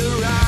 the ride.